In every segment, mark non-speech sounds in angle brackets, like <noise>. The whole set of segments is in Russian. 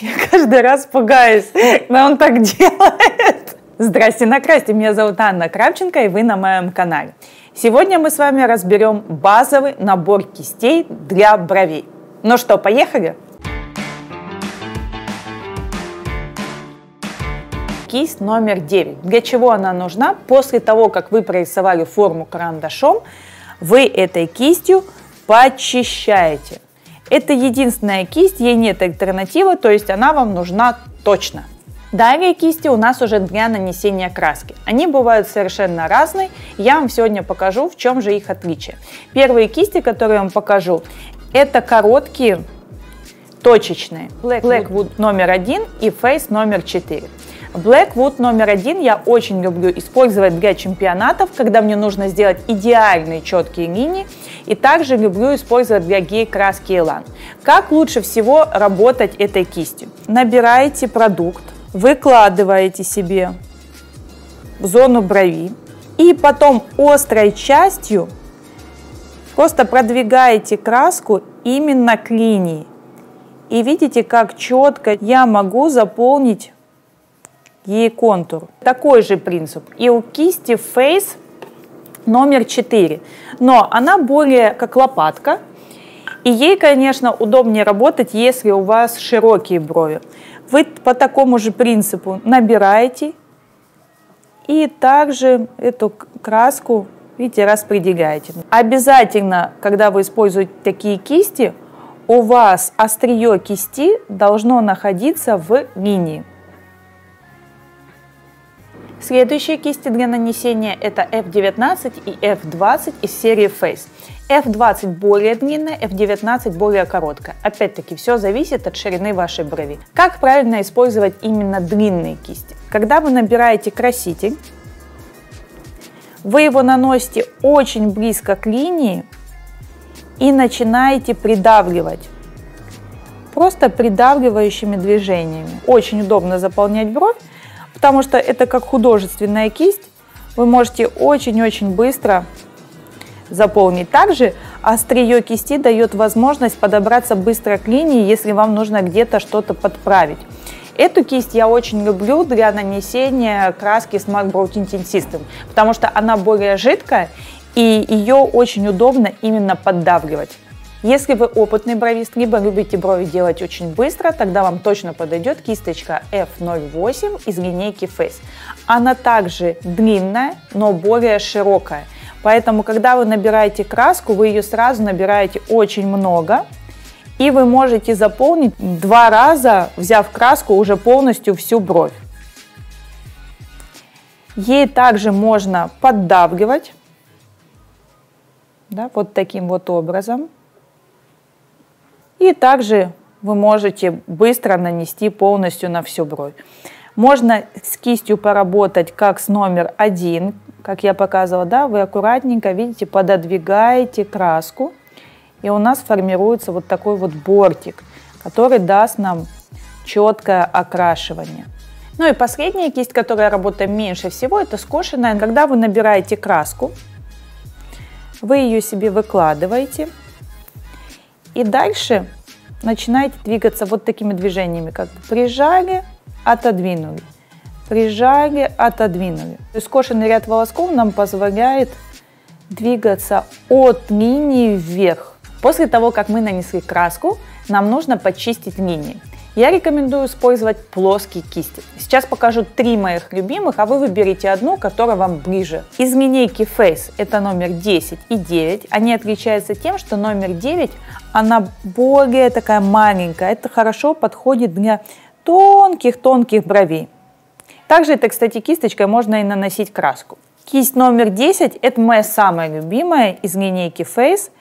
<laughs> Я каждый раз пугаюсь, когда он так делает. Здрасте, накрасьте, меня зовут Анна Кравченко, и вы на моем канале. Сегодня мы с вами разберем базовый набор кистей для бровей. Ну что, поехали? Кисть номер 9. Для чего она нужна? После того, как вы прорисовали форму карандашом, вы этой кистью почищаете. Это единственная кисть, ей нет альтернативы, то есть она вам нужна точно. Далее кисти у нас уже для нанесения краски. Они бывают совершенно разные. Я вам сегодня покажу, в чем же их отличие. Первые кисти, которые я вам покажу, это короткие, точечные. Blackwood номер один и Face номер 4. Blackwood номер один я очень люблю использовать для чемпионатов, когда мне нужно сделать идеальные четкие линии. И также люблю использовать для гей-краски Elan. Как лучше всего работать этой кистью? Набираете продукт, выкладываете себе в зону брови и потом острой частью просто продвигаете краску именно к линии. И видите, как четко я могу заполнить ей контур. Такой же принцип. И у кисти Face номер 4. Но она более как лопатка. И ей, конечно, удобнее работать, если у вас широкие брови. Вы по такому же принципу набираете и также эту краску, видите, распределяете. Обязательно, когда вы используете такие кисти, у вас острие кисти должно находиться в линии. Следующие кисти для нанесения это F19 и F20 из серии Face. F20 более длинная, F19 более короткая. Опять-таки, все зависит от ширины вашей брови. Как правильно использовать именно длинные кисти? Когда вы набираете краситель, вы его наносите очень близко к линии и начинаете придавливать. Просто придавливающими движениями. Очень удобно заполнять бровь, потому что это как художественная кисть. Вы можете очень-очень быстро заполнить. Также острие кисти дает возможность подобраться быстро к линии, если вам нужно где-то что-то подправить. Эту кисть я очень люблю для нанесения краски Smart Brow System, потому что она более жидкая и ее очень удобно именно поддавливать. Если вы опытный бровист, либо любите брови делать очень быстро, тогда вам точно подойдет кисточка F08 из линейки Face. Она также длинная, но более широкая. Поэтому, когда вы набираете краску, вы ее сразу набираете очень много, и вы можете заполнить два раза, взяв краску уже полностью всю бровь. Ей также можно поддавливать, да, вот таким вот образом. И также вы можете быстро нанести полностью на всю бровь. Можно с кистью поработать как с номер один, как я показывала, да, вы аккуратненько, видите, пододвигаете краску, и у нас формируется вот такой вот бортик, который даст нам четкое окрашивание. Ну и последняя кисть, которая работает меньше всего, это скошенная. Когда вы набираете краску, вы ее себе выкладываете, и дальше начинаете двигаться вот такими движениями, как прижали, отодвинули, прижали, отодвинули. Скошенный ряд волосков нам позволяет двигаться от линии вверх. После того, как мы нанесли краску, нам нужно почистить линии. Я рекомендую использовать плоские кисти. Сейчас покажу три моих любимых, а вы выберите одну, которая вам ближе. Из линейки Face это номер 10 и 9. Они отличаются тем, что номер 9, она более такая маленькая. Это хорошо подходит для тонких-тонких бровей. Также этой, кстати, кисточкой можно и наносить краску. Кисть номер 10 – это моя самая любимая из линейки Face –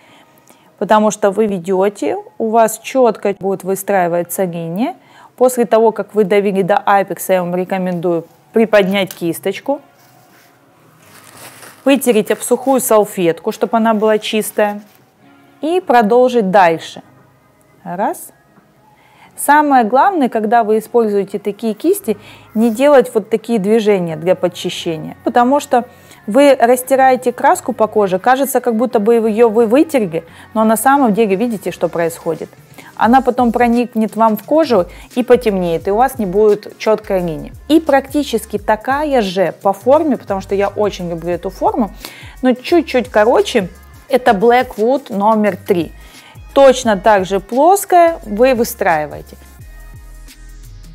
потому что вы ведете, у вас четко будет выстраиваться линия. После того, как вы довели до апекса, я вам рекомендую приподнять кисточку, вытереть об сухую салфетку, чтобы она была чистая, и продолжить дальше. Раз. Самое главное, когда вы используете такие кисти, не делать вот такие движения для подчищения, потому что вы растираете краску по коже, кажется, как будто бы ее вы вытерли, но на самом деле видите, что происходит. она потом проникнет вам в кожу и потемнеет, и у вас не будет четкой линии. И практически такая же по форме, потому что я очень люблю эту форму, но чуть-чуть короче, это Blackwood номер 3. Точно так же плоская вы выстраиваете.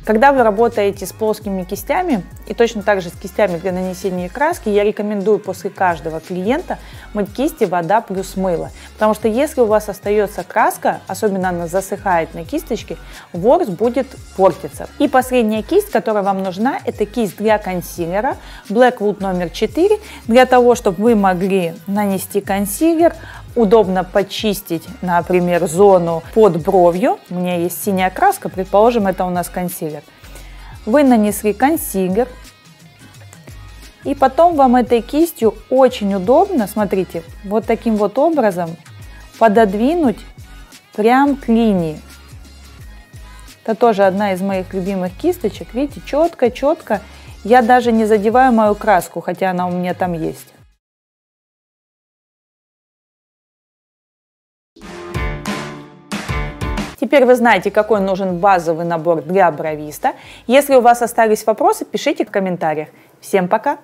Когда вы работаете с плоскими кистями и точно так же с кистями для нанесения краски, я рекомендую после каждого клиента мыть кисти вода плюс мыло. Потому что если у вас остается краска, особенно она засыхает на кисточке, ворс будет портиться. И последняя кисть, которая вам нужна, это кисть для консилера Blackwood номер 4, для того, чтобы вы могли нанести консилер удобно почистить, например, зону под бровью. У меня есть синяя краска, предположим, это у нас консилер. Вы нанесли консилер, и потом вам этой кистью очень удобно, смотрите, вот таким вот образом пододвинуть прям к линии. Это тоже одна из моих любимых кисточек. Видите, четко-четко. Я даже не задеваю мою краску, хотя она у меня там есть. Теперь вы знаете, какой нужен базовый набор для бровиста. Если у вас остались вопросы, пишите в комментариях. Всем пока!